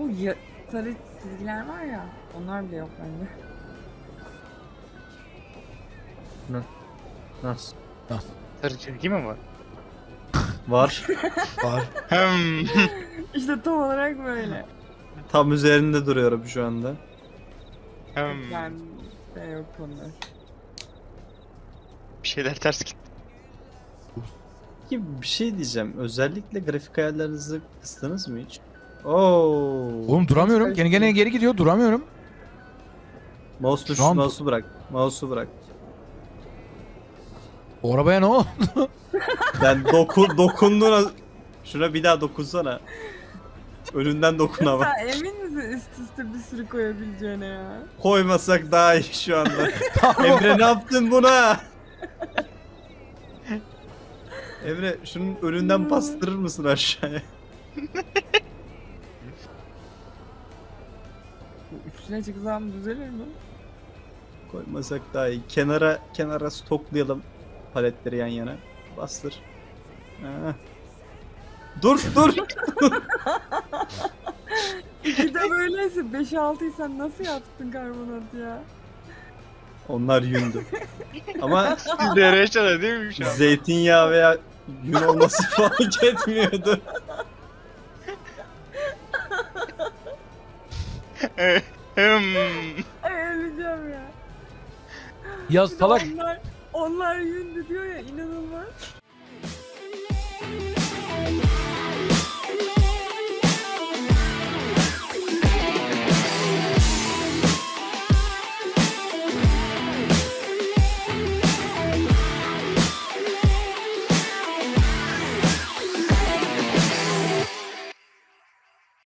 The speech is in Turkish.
Bu ya- sarı çizgiler var ya. Onlar bile yok bende. Nasıl? Sarı çizgi mi var? Var. Var. Hem. İşte tam olarak böyle. Tam üzerinde duruyorum şu anda. Hem. Ben de yok onlar. Bir şeyler ters gitti. Ki bir şey diyeceğim. Özellikle grafik ayarlarınızı kıstınız mı hiç? Oo. Oğlum duramıyorum. Gene gene geri gidiyor. Duramıyorum. Mouse tuş, Şu an- mouse'u bırak. Mouse'u bırak. O arabaya ne oldu? Ben doku, dokundun. Şuna bir daha dokunsana. Önünden dokun ama. Sen emin misin üst üste bir sürü koyabileceğine ya? Koymasak daha iyi şu anda. Emre ne yaptın buna? Emre şunun önünden bastırır mısın aşağıya? Üstüne çıksam düzelir mi? Koymasak daha iyi. Kenara kenara stoklayalım paletleri yan yana. Bastır. Ha. Dur dur. Bir de böyleyse 5-6'yı sen nasıl yaptın karbonat ya? Onlar yündü. Ama değil mi şu an? zeytinyağı veya yün olması fark etmiyordu. Hem. Ay öleceğim ya. Ya salak. Onlar, onlar yündü diyor ya inanılmaz